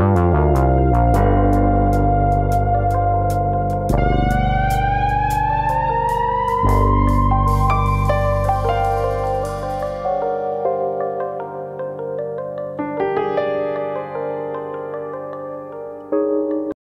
Bye.